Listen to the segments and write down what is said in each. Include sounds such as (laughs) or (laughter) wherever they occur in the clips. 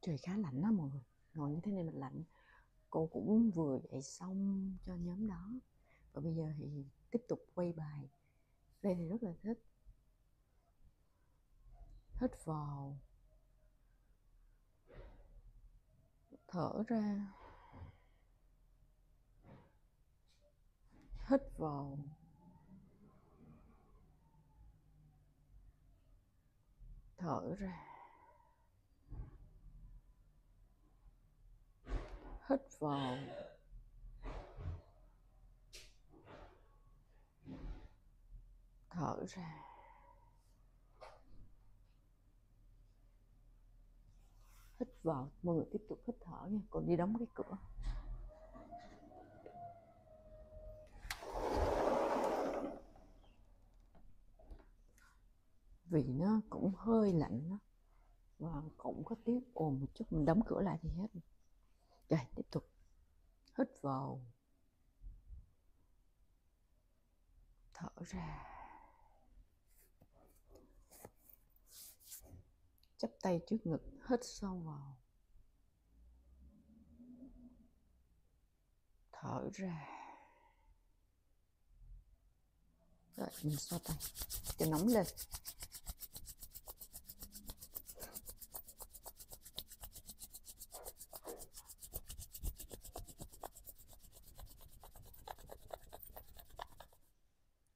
trời, khá lạnh đó mọi người. Ngồi như thế này mình lạnh. Cô cũng vừa dạy xong cho nhóm đó. Và bây giờ thì tiếp tục quay bài. Đây thì rất là thích. Hít vào. Thở ra. Hít vào. Thở ra. Hít vào. Thở ra. Hít vào. Mọi người tiếp tục hít thở nha. Còn đi đóng cái cửa. Vì nó cũng hơi lạnh đó. Và cũng có tiếng ồn một chút. Mình đóng cửa lại thì hết rồi tiếp tục. Hít vào. Thở ra. Chắp tay trước ngực, hít sâu vào. Thở ra. Rồi, mình xoa tay. Cho nóng lên.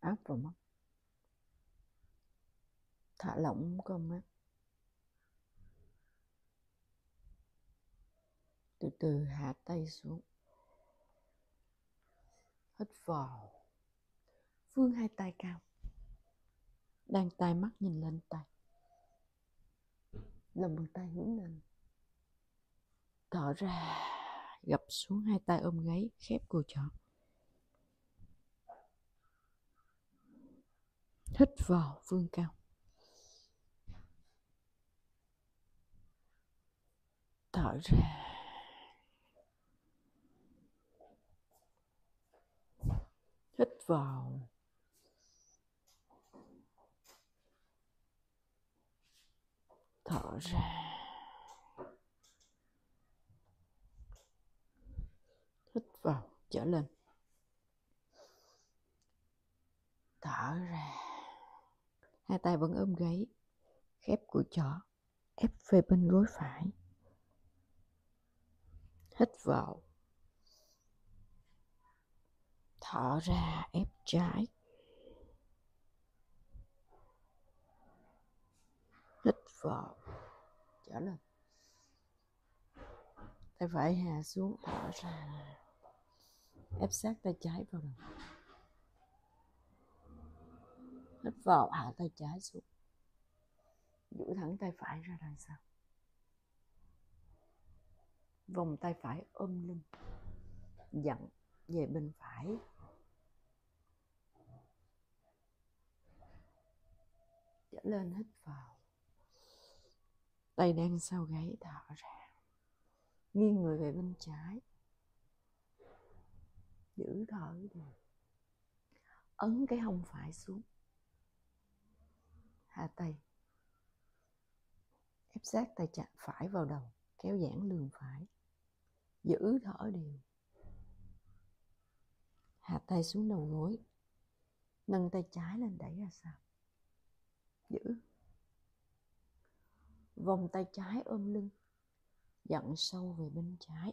Áp vào mắt. Thả lỏng con mắt từ từ hạ tay xuống. Hít vào. Vươn hai tay cao. Đang tay mắt nhìn lên tay. Lòng bàn tay hướng lên. Thở ra. Gập xuống hai tay ôm gáy, khép cùi chọn. Hít vào vươn cao. Thở ra. Hít vào. Thở ra. Hít vào, trở lên. Thở ra hai tay vẫn ôm gáy, khép cùi chỏ ép về bên gối phải. Hít vào. Thở ra, ép trái. Hít vào. Trở lên. Tay phải hạ xuống, thở ra. Ép sát tay trái vào đầu hít vào hạ tay trái xuống. Giữ thẳng tay phải ra đằng sau. Vòng tay phải ôm lưng, dặn về bên phải. Trở lên hít vào. Tay đang sau gáy thở ra. Nghiêng người về bên trái. Giữ thở đều ấn cái hông phải xuống hạ tay. Ép sát tay chặt phải vào đầu, kéo giãn lường phải. Giữ thở đều. Hạ tay xuống đầu gối. Nâng tay trái lên đẩy ra sau. Giữ. Vòng tay trái ôm lưng. Dặn sâu về bên trái.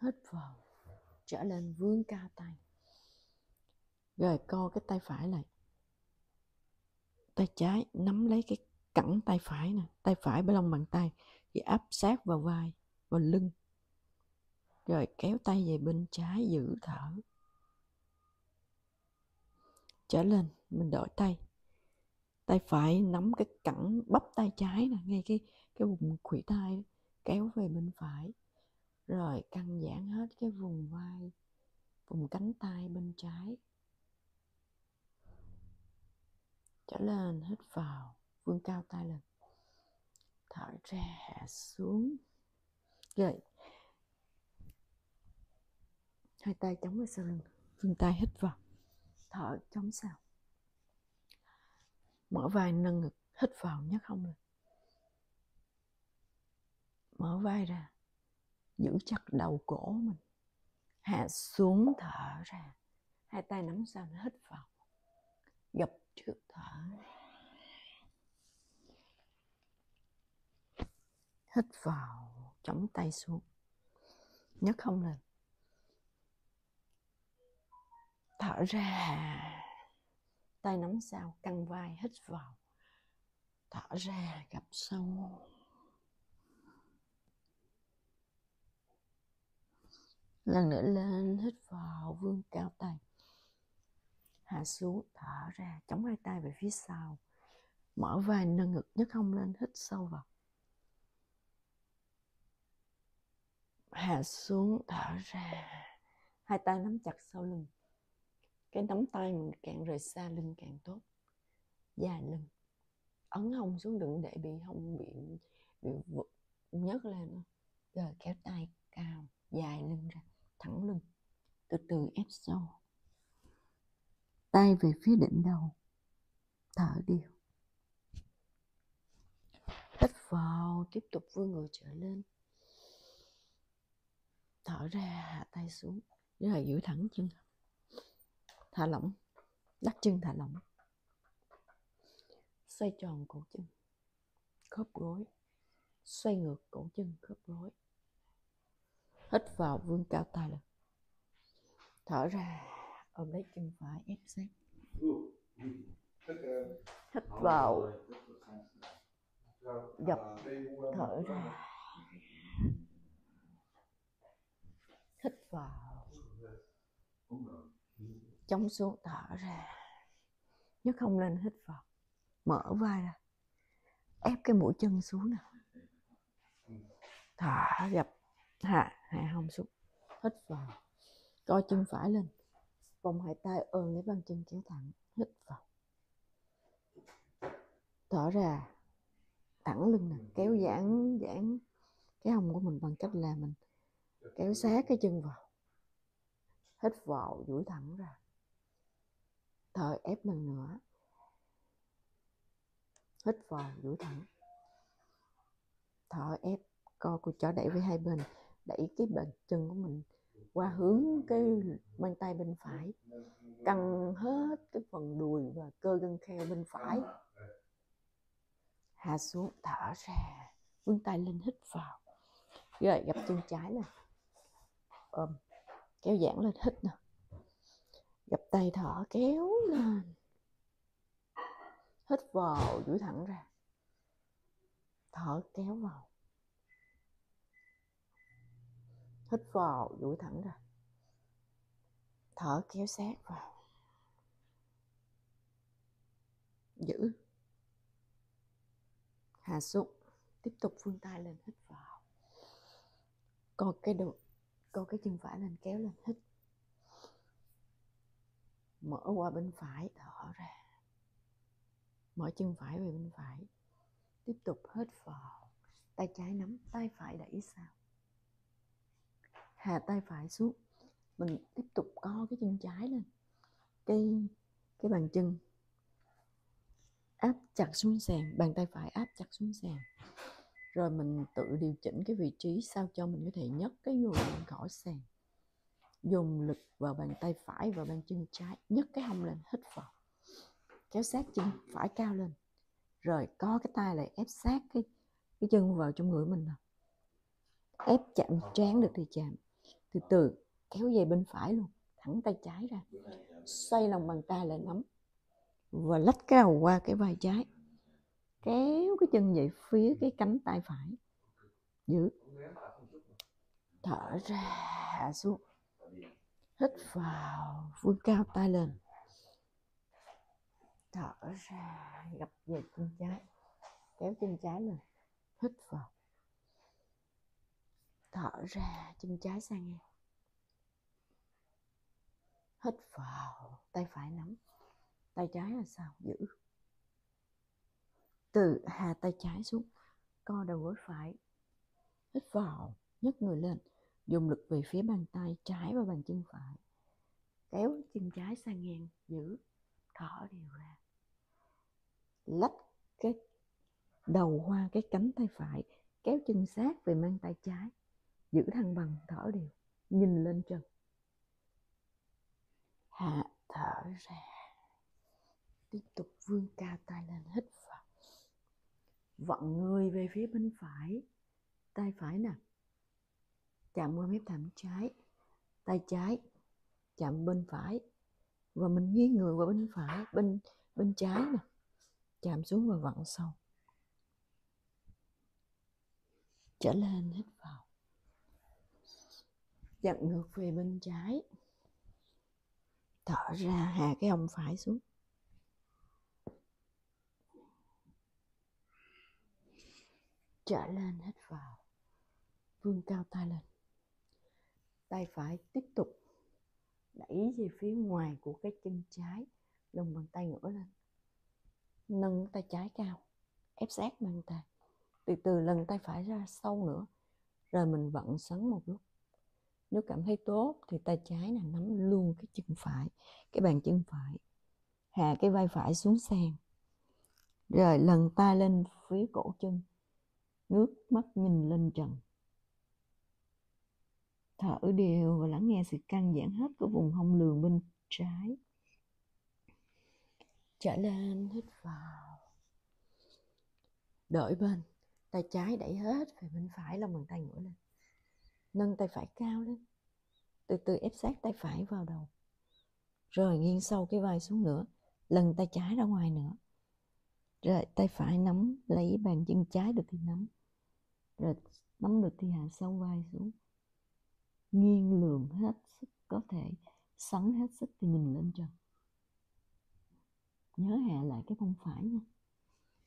Hít vào trở lên vươn cao tay. Rồi co cái tay phải lại. Tay trái nắm lấy cái cẳng tay phải nè tay phải bên lòng bàn tay thì áp sát vào vai vào lưng. Rồi kéo tay về bên trái giữ thở. Trở lên mình đổi tay. Tay phải nắm cái cẳng bắp tay trái nè ngay cái cái vùng khuỷu tay đó, kéo về bên phải rồi, căng giãn hết cái vùng vai, vùng cánh tay bên trái. Trở lên, hít vào, vươn cao tay lên. Thở ra, hạ xuống. Rồi. Hai tay chống vào sau lưng, vươn tay hít vào. Thở chống sau. Mở vai nâng ngực, hít vào, nhấc không lên. Mở vai ra giữ chặt đầu cổ mình. Hạ xuống thở ra. Hai tay nắm sao hít vào. Gập trước thở hít vào, chống tay xuống. Nhấc không lên. Thở ra. Tay nắm sao, căng vai, hít vào. Thở ra gập sâu lần nữa lên, hít vào vươn cao tay hạ xuống thở ra, chống hai tay về phía sau. Mở vai nâng ngực, nhấc không lên, hít sâu vào. Hạ xuống thở ra, hai tay nắm chặt sau lưng. Cái nắm tay mình càng rời xa lưng càng tốt. Dài lưng. Ấn hông xuống đừng để bị hông bị bị nhấc lên. Rồi kéo tay cao, dài lưng ra thẳng lưng. Từ từ ép sâu tay về phía đỉnh đầu. Thở đều. Hít vào, tiếp tục vươn người trở lên. Thở ra, hạ tay xuống. Rồi giữ thẳng chân. Thả lỏng. Đắp chân thả lỏng. Xoay tròn cổ chân. Khớp gối. Xoay ngược cổ chân, khớp gối hít vào vươn cao tay lên. Thở ra, ôm lấy chân phải, ép sát. Hít vào. Dập. Thở ra. Hít vào. Chống xuống, thở ra. Nhớ không lên, hít vào. Mở vai ra. Ép cái mũi chân xuống nè. Thở, dập hạ hạ hông xuống hít vào. Co chân phải lên. Vòng hai tay ôm lấy bàn chân kéo thẳng. Hít vào. Thở ra. Thẳng lưng nè. Kéo giãn giãn cái hông của mình bằng cách là mình kéo sát cái chân vào. Hít vào, duỗi thẳng ra. Thở ép lần nữa. Hít vào, duỗi thẳng. Thở ép, co cụt chỏ đẩy với hai bên đẩy cái bàn chân của mình qua hướng cái bàn tay bên phải, căng hết cái phần đùi và cơ gân kheo bên phải. Hạ xuống, thở ra, vươn tay lên hít vào. Rồi gặp chân trái nè. Ôm, kéo giãn lên, hít nè. Gặp tay thở kéo lên. Hít vào, duỗi thẳng ra. Thở kéo vào. Hít vào, duỗi thẳng ra. Thở kéo sát vào. Giữ. Hạ xuống. Tiếp tục vươn tay lên, hít vào. Còn cái đầu còn cái chân phải lên, kéo lên, hít. Mở qua bên phải, thở ra. Mở chân phải về bên phải. Tiếp tục hít vào. Tay trái nắm, tay phải đẩy sao hạ tay phải xuống. Mình tiếp tục co cái chân trái lên. Cái cái bàn chân. Áp chặt xuống sàn, bàn tay phải áp chặt xuống sàn. Rồi mình tự điều chỉnh cái vị trí sao cho mình có thể nhấc cái người lên khỏi sàn. Dùng lực vào bàn tay phải và bàn chân trái, nhấc cái hông lên, hít vào. Kéo sát chân phải cao lên. Rồi co cái tay lại, ép sát cái cái chân vào trong người mình ép chạm trán được thì chạm từ từ, kéo về bên phải luôn, thẳng tay trái ra. Xoay lòng bàn tay lại nắm và lách cái đầu qua cái vai trái. Kéo cái chân về phía cái cánh tay phải. Giữ. Thở ra hạ xuống. Hít vào, vươn cao tay lên. Thở ra, gập về chân trái. Kéo chân trái lên. Hít vào thở ra, chân trái sang ngang. Hít vào, tay phải nắm. Tay trái là sao? Giữ. Từ hạ tay trái xuống, co đầu gối phải. Hít vào, nhấc người lên. Dùng lực về phía bàn tay trái và bàn chân phải. Kéo chân trái sang ngang, giữ. Thở đều ra. Lách cái đầu hoa cái cánh tay phải. Kéo chân sát về mang tay trái giữ thăng bằng, thở đều, nhìn lên trần. Hạ, thở ra. Tiếp tục vươn cao tay lên hít vào. Vặn người về phía bên phải. Tay phải nè. Chạm qua mép thảm trái. Tay trái, chạm bên phải. Và mình nghiêng người qua bên phải, bên bên trái nè. Chạm xuống và vặn sâu trở lên, hít vào dặn ngược về bên trái. Thở ra hạ cái hông phải xuống. Trở lên hít vào. Vươn cao tay lên. Tay phải tiếp tục đẩy về phía ngoài của cái chân trái lòng bàn tay ngửa lên. Nâng tay trái cao, ép sát bàn tay. Từ từ lần tay phải ra sâu nữa rồi mình vận sấn một lúc nếu cảm thấy tốt thì tay trái là nắm luôn cái chân phải, cái bàn chân phải, hạ cái vai phải xuống sàn. Rồi lần tay lên phía cổ chân, ngước mắt nhìn lên trần. Thở đều và lắng nghe sự căng giãn hết của vùng hông lường bên trái. Trở lên, hít vào. Đổi bên, tay trái đẩy hết về bên phải, lòng bàn tay ngửa lên nâng tay phải cao lên. Từ từ ép sát tay phải vào đầu. Rồi nghiêng sâu cái vai xuống nữa, lần tay trái ra ngoài nữa. Rồi tay phải nắm lấy bàn chân trái được thì nắm. Rồi nắm được thì hạ sâu vai xuống. Nghiêng lường hết sức có thể, sắn hết sức thì nhìn lên trần nhớ hạ lại cái mông phải nha.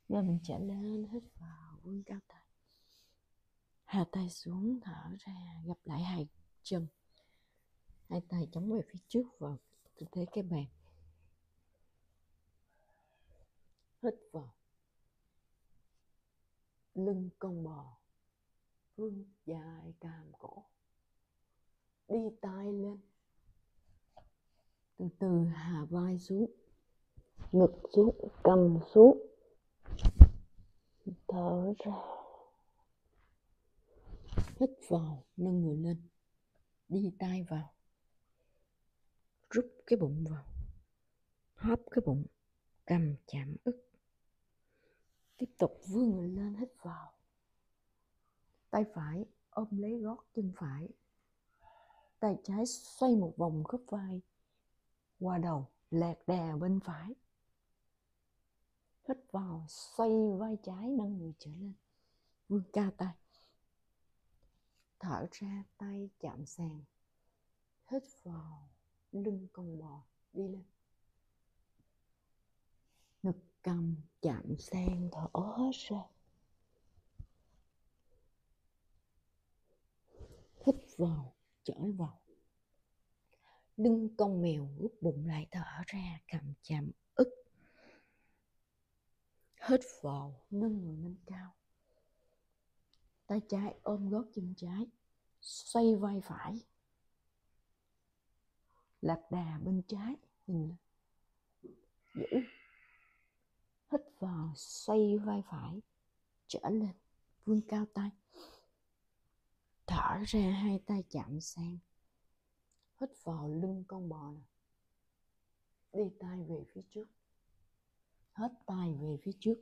Rồi mình trở lên hít vào vươn cao tay hạ tay xuống, thở ra, gặp lại hai chân hai tay chống về phía trước vào tư thế cái bàn. Hít vào. Lưng cong bò vươn dài càm cổ. Đi tay lên. Từ từ hạ vai xuống. Ngực xuống, cầm xuống. Thở ra hít vào, nâng người lên, đi tay vào, rút cái bụng vào, hóp cái bụng, cầm chạm ức. Tiếp tục vươn người lên, hít vào. Tay phải ôm lấy gót chân phải. Tay trái xoay một vòng khớp vai, qua đầu, lẹt đè bên phải. Hít vào, xoay vai trái, nâng người trở lên. Vươn ca tay thở ra, tay chạm sàn. Hít vào, lưng con bò đi lên. Ngực cầm chạm sàn, thở hết ra. Hít vào, chở vào. Lưng con mèo úp bụng lại thở ra, cầm chạm ức. Hít vào, nâng người lên cao tay trái ôm gót chân trái, xoay vai phải. Lạc đà bên trái nhìn giữ. Hít vào, xoay vai phải, trở lên, vươn cao tay. Thở ra hai tay chạm sang hít vào lưng con bò nè. Đi tay về phía trước. Hết tay về phía trước.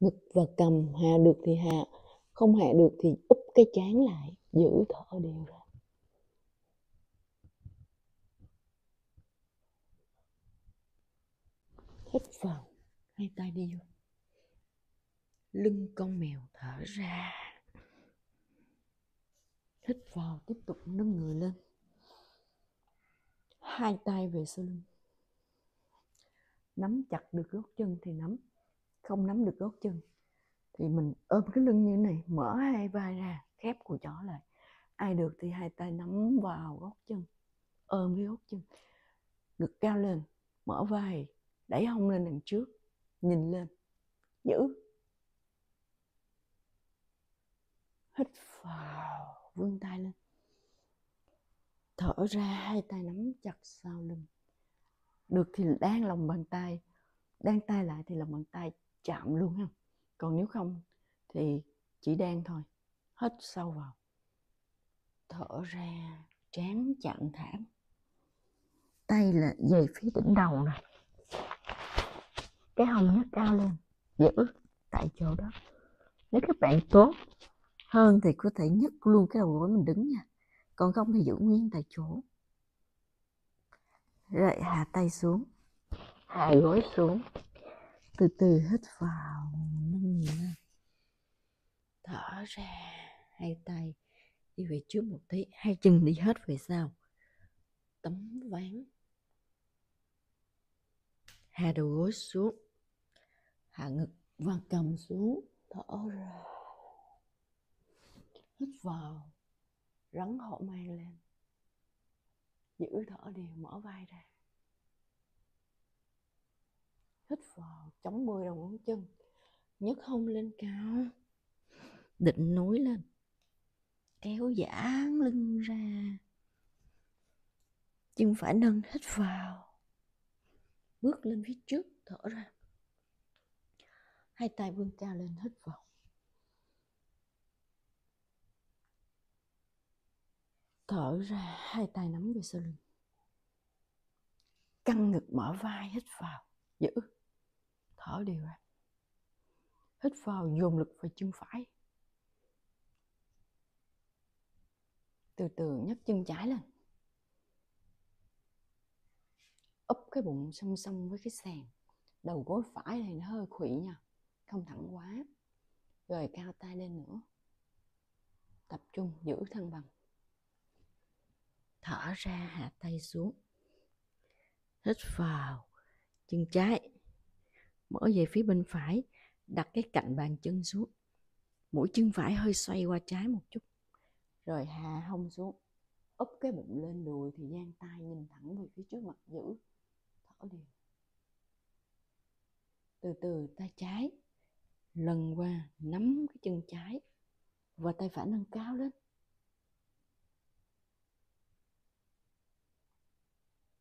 Ngực và cầm hạ được thì hạ không hạ được thì úp cái chán lại, giữ thở đều ra. Hít vào, hai tay đi vô. Lưng con mèo thở ra. Hít vào, tiếp tục nâng người lên. Hai tay về sau lưng. Nắm chặt được gót chân thì nắm, không nắm được gót chân thì mình ôm cái lưng như này, mở hai vai ra, khép của chó lại. Ai được thì hai tay nắm vào gót chân, ôm cái gót chân. Ngực cao lên, mở vai, đẩy hông lên đằng trước, nhìn lên, giữ. Hít vào, vươn tay lên. Thở ra, hai tay nắm chặt sau lưng. Được thì đang lòng bàn tay, đang tay lại thì lòng bàn tay chạm luôn ha còn nếu không thì chỉ đang thôi hít sâu vào. Thở ra, trán chặn thảm tay là về phía đỉnh đầu này cái hông nhấc cao lên, giữ tại chỗ đó. Nếu các bạn tốt hơn thì có thể nhấc luôn cái đầu gối mình đứng nha. Còn không thì giữ nguyên tại chỗ. Rồi hạ tay xuống, hạ gối xuống từ từ hít vào nâng nhẹ lên thở ra, hai tay đi về trước một tí, hai chân đi hết về sau. Tấm ván. Hạ đầu gối xuống. Hạ ngực và cầm xuống. Thở ra. Hít vào, rắn họ mang lên. Giữ thở đều, mở vai ra hít vào, chống mười đầu ngón chân, nhấc hông lên cao, định núi lên, kéo giãn lưng ra. Chân phải nâng hít vào, bước lên phía trước, thở ra. Hai tay vươn cao lên, hít vào. Thở ra, hai tay nắm về sau lưng. Căng ngực, mở vai, hít vào, giữ thở đều ra. Hít vào dồn lực vào chân phải. Từ từ nhấc chân trái lên. Úp cái bụng song song với cái sàn. Đầu gối phải này nó hơi khuỵu nha. Không thẳng quá. Rồi cao tay lên nữa. Tập trung giữ thăng bằng. Thở ra hạ tay xuống. Hít vào chân trái mở về phía bên phải, đặt cái cạnh bàn chân xuống. Mũi chân phải hơi xoay qua trái một chút. Rồi hạ hông xuống. Úp cái bụng lên đùi thì dang tay nhìn thẳng về phía trước mặt giữ. Thở đều từ từ tay trái. Lần qua, nắm cái chân trái và tay phải nâng cao lên.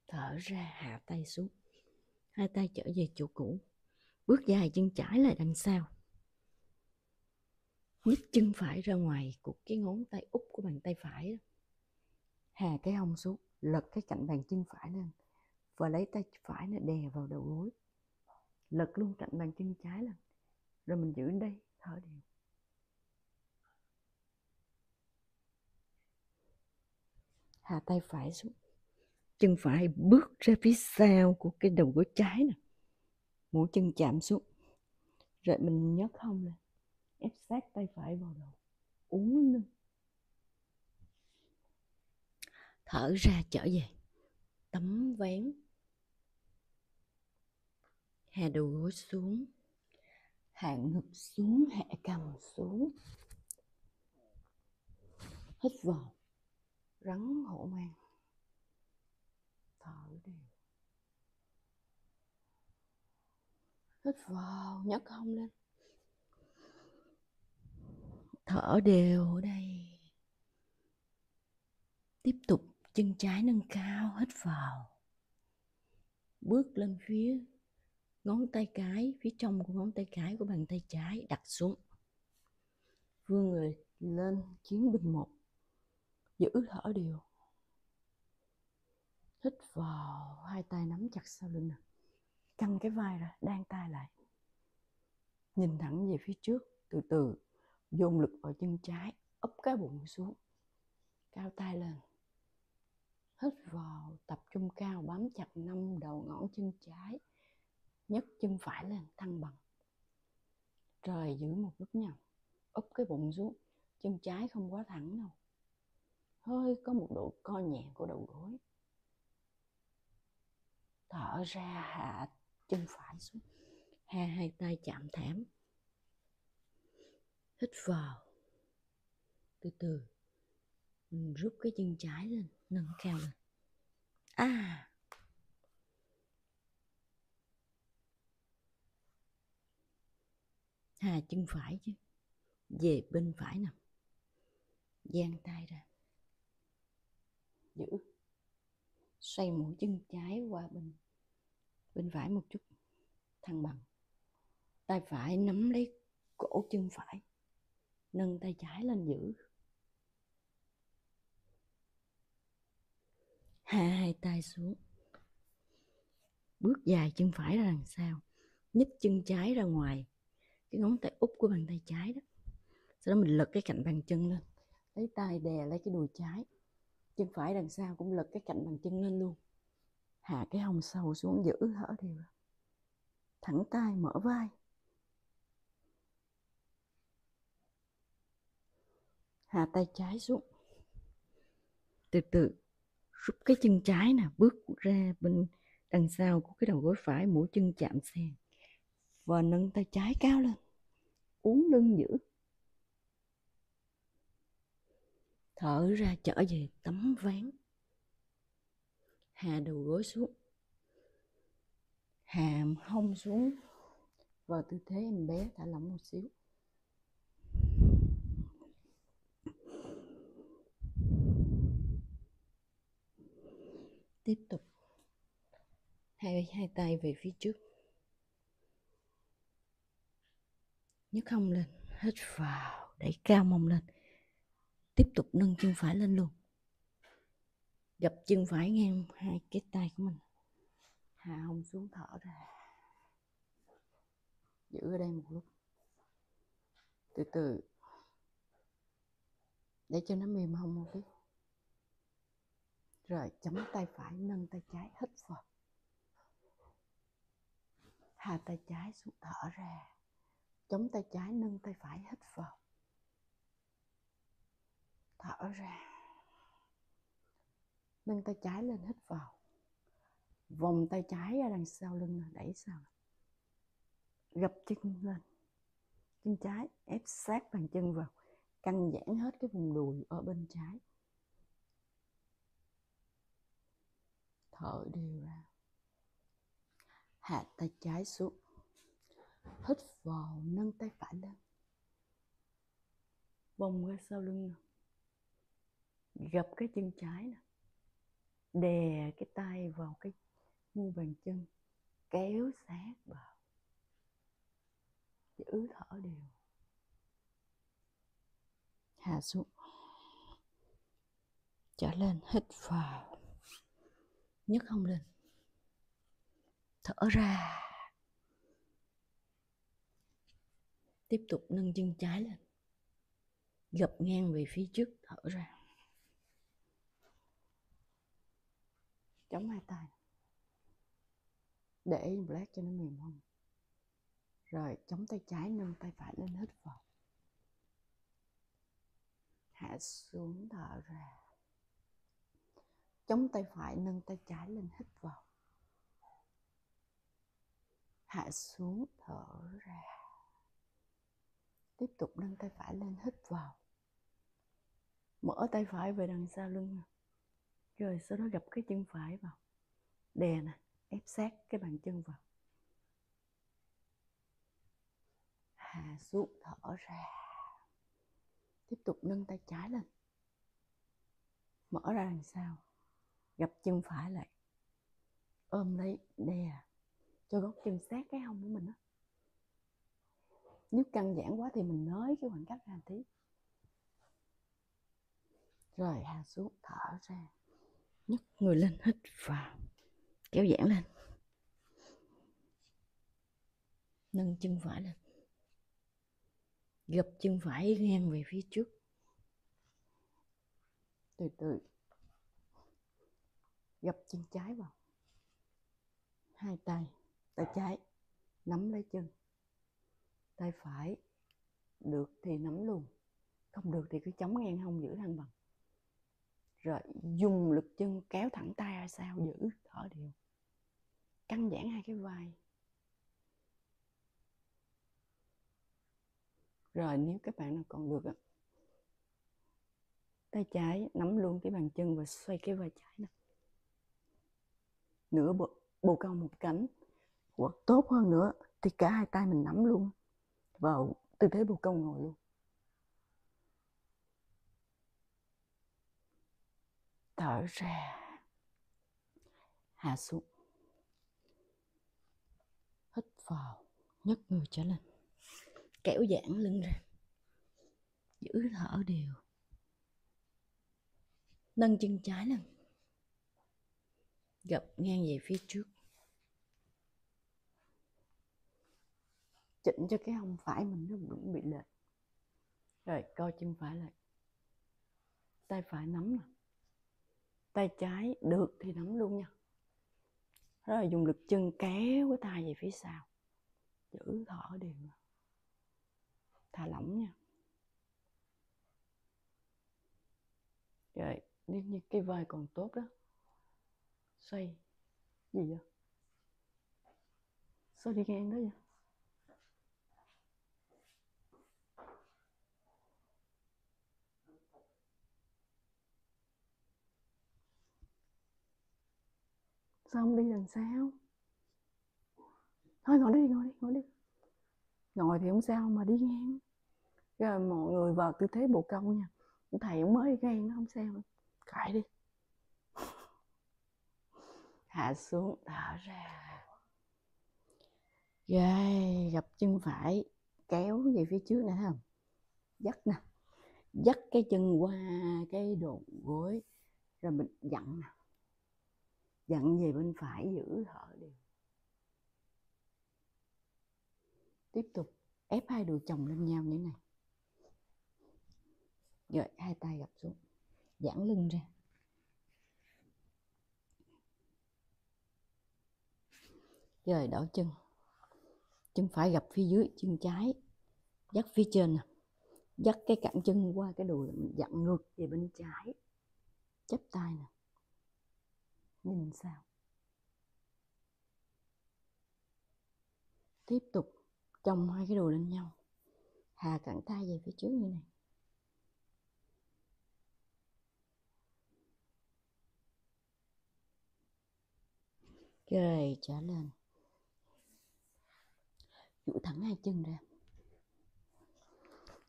Thở ra, hạ tay xuống. Hai tay trở về chỗ cũ bước dài chân trái lại đằng sau. Nhích chân phải ra ngoài của cái ngón tay út của bàn tay phải đó. hà cái hông xuống, lật cái cạnh bàn chân phải lên và lấy tay phải nó đè vào đầu gối. Lật luôn cạnh bàn chân trái lên. Rồi mình giữ đây, thở đều. Hạ tay phải xuống. Chân phải bước ra phía sau của cái đầu gối trái nè mũi chân chạm xuống. Rồi mình nhấc hông lên. Ép sát tay phải vào đầu. Uốn lưng. Thở ra trở về. Tấm vén. Hạ đầu gối xuống. Hạ ngực xuống, hạ cầm xuống. Hít vào. Rắn hổ mang thở đều hít vào, nhấc hông lên. Thở đều ở đây. Tiếp tục chân trái nâng cao, hít vào. Bước lên phía ngón tay cái, phía trong của ngón tay cái của bàn tay trái, đặt xuống. Vươn người lên chiến binh một. Giữ thở đều. Hít vào, hai tay nắm chặt sau lưng căng cái vai ra, đan tay lại. Nhìn thẳng về phía trước, từ từ dồn lực vào chân trái, úp cái bụng xuống, cao tay lên. Hít vào tập trung cao, bám chặt năm đầu ngón chân trái, nhấc chân phải lên, thăng bằng. Trời giữ một lúc nha, úp cái bụng xuống, chân trái không quá thẳng đâu. Hơi có một độ co nhẹ của đầu gối. Thở ra, hạ chân phải xuống. Hai hai tay chạm thảm. Hít vào. Từ từ. Mình rút cái chân trái lên, nâng cao lên. À. Hà chân phải chứ. Về bên phải nè. Giang tay ra. Giữ. Xoay mũi chân trái qua bên bên phải một chút, thăng bằng. Tay phải nắm lấy cổ chân phải, nâng tay trái lên giữ. Hạ hai tay xuống. Bước dài chân phải ra đằng sau, nhích chân trái ra ngoài. Cái ngón tay út của bàn tay trái đó. Sau đó mình lật cái cạnh bàn chân lên. Lấy tay đè lấy cái đùi trái. Chân phải đằng sau cũng lật cái cạnh bàn chân lên luôn hạ cái hông sâu xuống giữ thở đều. Thẳng tay mở vai. Hạ tay trái xuống. Từ từ, rút cái chân trái nè, bước ra bên đằng sau của cái đầu gối phải mũi chân chạm sàn và nâng tay trái cao lên. Uốn lưng giữ. Thở ra, trở về tấm ván hạ đầu gối xuống. Hàm hông xuống. Vào tư thế em bé thả lỏng một xíu. Tiếp tục. Hai hai tay về phía trước. Nhấc hông lên. Hít vào. Đẩy cao mông lên. Tiếp tục nâng chân phải lên luôn gập chân phải ngang hai cái tay của mình. Hạ hông xuống thở ra. Giữ ở đây một lúc. Từ từ. Để cho nó mềm hông một tí rồi, chấm tay phải, nâng tay trái hít vào hạ tay trái xuống, thở ra. Chống tay trái, nâng tay phải hít vào thở ra nâng tay trái lên, hít vào. Vòng tay trái ra đằng sau lưng, đẩy sau gập chân lên. Chân trái ép sát bàn chân vào, căng giãn hết cái vùng đùi ở bên trái. Thở đều ra. Hạ tay trái xuống. Hít vào, nâng tay phải lên. Vòng ra sau lưng. Gập cái chân trái nè đè cái tay vào cái mu bàn chân, kéo sát vào. Giữ thở đều. Hạ xuống. Trở lên, hít vào. Nhấc hông lên. Thở ra. Tiếp tục nâng chân trái lên. Gập ngang về phía trước, thở ra. Chống hai tay. Để black cho nó mềm hơn. Rồi, chống tay trái, nâng tay phải lên hít vào hạ xuống thở ra. Chống tay phải, nâng tay trái lên hít vào hạ xuống, thở ra. Tiếp tục nâng tay phải lên hít vào mở tay phải về đằng sau lưng rồi sau đó gập cái chân phải vào? Đè nè, ép sát cái bàn chân vào. Hạ xuống thở ra. Tiếp tục nâng tay trái lên. Mở ra đằng sau gập chân phải lại. Ôm lấy, đè cho góc chân sát cái hông của mình á. Nếu căng giãn quá thì mình nới cái khoảng cách ra tí. Rồi hạ xuống thở ra nhấc người lên, hít vào, kéo giãn lên. Nâng chân phải lên. Gập chân phải ngang về phía trước. Từ từ. Gập chân trái vào. Hai tay tay trái, nắm lấy chân. Tay phải, được thì nắm luôn. Không được thì cứ chống ngang hông giữ thăng bằng rồi dùng lực chân kéo thẳng tay ra sau giữ thở đều. Căng giãn hai cái vai. Rồi nếu các bạn nào còn được tay trái nắm luôn cái bàn chân và xoay cái vai trái nè. Nửa bộ, bồ câu một cánh. Hoặc tốt hơn nữa thì cả hai tay mình nắm luôn. Vào tư thế bồ câu ngồi luôn. Thở ra. Hạ xuống. Hít vào, nhấc người trở lên. Kéo giãn lưng ra. Giữ thở đều. Nâng chân trái lên. Gập ngang về phía trước. Chỉnh cho cái hông phải mình nó cũng bị lệch. Rồi, co chân phải lại. Tay phải nắm nè tay trái được thì nắm luôn nha. Rồi dùng lực chân kéo cái tay về phía sau. Giữ thở đều. Thả lỏng nha. Rồi, nếu như cái vai còn tốt đó, xoay. Gì vậy? Sao đi ngang đó vậy sao không đi làm sao? Thôi ngồi đi ngồi đi ngồi đi. Ngồi thì không sao mà đi ngang. Rồi mọi người vào tư thế bồ câu nha. Thầy cũng mới đi ngang nó không sao. Cãi đi. (laughs) Hạ xuống thở ra. Gai gập chân phải kéo về phía trước nè, thấy không? Dắt nè. Dắt cái chân qua cái đồn gối, rồi mình dặn nè dặn về bên phải giữ thở đều. Tiếp tục, ép hai đùi chồng lên nhau như thế này. Rồi, hai tay gập xuống, giãn lưng ra. Rồi đảo chân. Chân phải gập phía dưới, chân trái, dắt phía trên nè. Dắt cái cẳng chân qua cái đùi, mình dặn ngược về bên trái. Chấp tay nè nhìn sao? Tiếp tục chồng hai cái đồ lên nhau. Hà cẳng tay về phía trước như này. Rồi trở lên duỗi thẳng hai chân ra.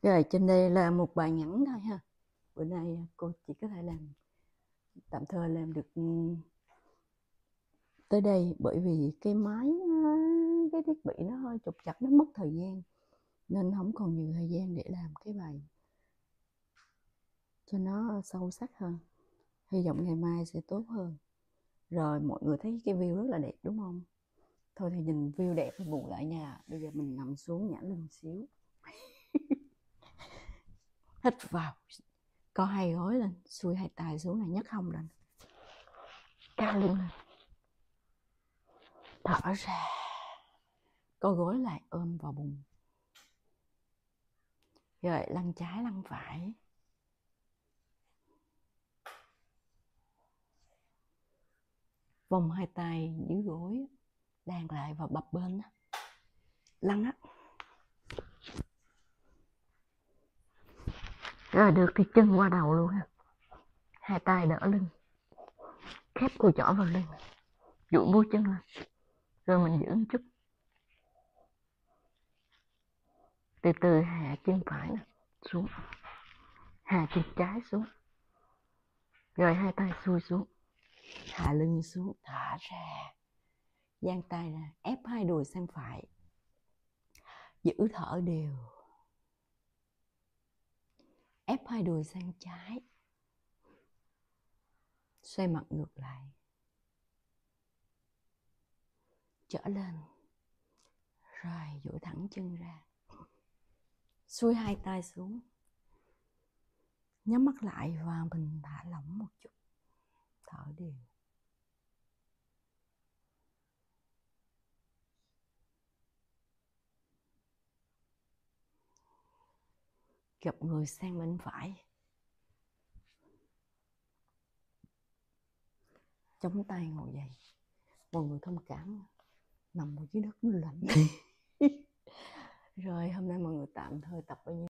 Rồi trên đây là một bài ngắn thôi ha. Bữa nay cô chỉ có thể làm, tạm thời làm được ừ, tới đây bởi vì cái máy cái thiết bị nó hơi trục chặt nó mất thời gian, nên không còn nhiều thời gian để làm cái bài cho nó sâu sắc hơn. Hy vọng ngày mai sẽ tốt hơn. Rồi, mọi người thấy cái view rất là đẹp, đúng không? Thôi thì nhìn view đẹp thì bù lại nhà, bây giờ mình nằm xuống nhả lưng xíu. (laughs) Hít vào. Co hai gối lên, xuôi hai tay xuống này nhấc hông lên. Cao lưng lên thở ra. Co gối lại ôm vào bụng. Rồi lăn trái lăn phải. Vòng hai tay dưới gối đan lại và bập bên lăn á. Rồi được thì chân qua đầu luôn ha. Hai tay đỡ lưng. Khép cô chỏ vào lưng. Duỗi mũi chân lên rồi mình giữ một chút. Từ từ hạ chân phải nè, xuống. Hạ chân trái xuống. Rồi hai tay xuôi xuống. Hạ lưng xuống, thả ra. Giang tay ra, ép hai đùi sang phải. Giữ thở đều. Ép hai đùi sang trái. Xoay mặt ngược lại. Trở lên. Rồi, duỗi thẳng chân ra. Xuôi hai tay xuống. Nhắm mắt lại và mình thả lỏng một chút. Thở đều. Gặp người sang bên phải. Chống tay ngồi dậy. Mọi người thông cảm nằm ở dưới đất nó lạnh. (laughs) (laughs) Rồi hôm nay mọi người tạm thời tập bao nhiêu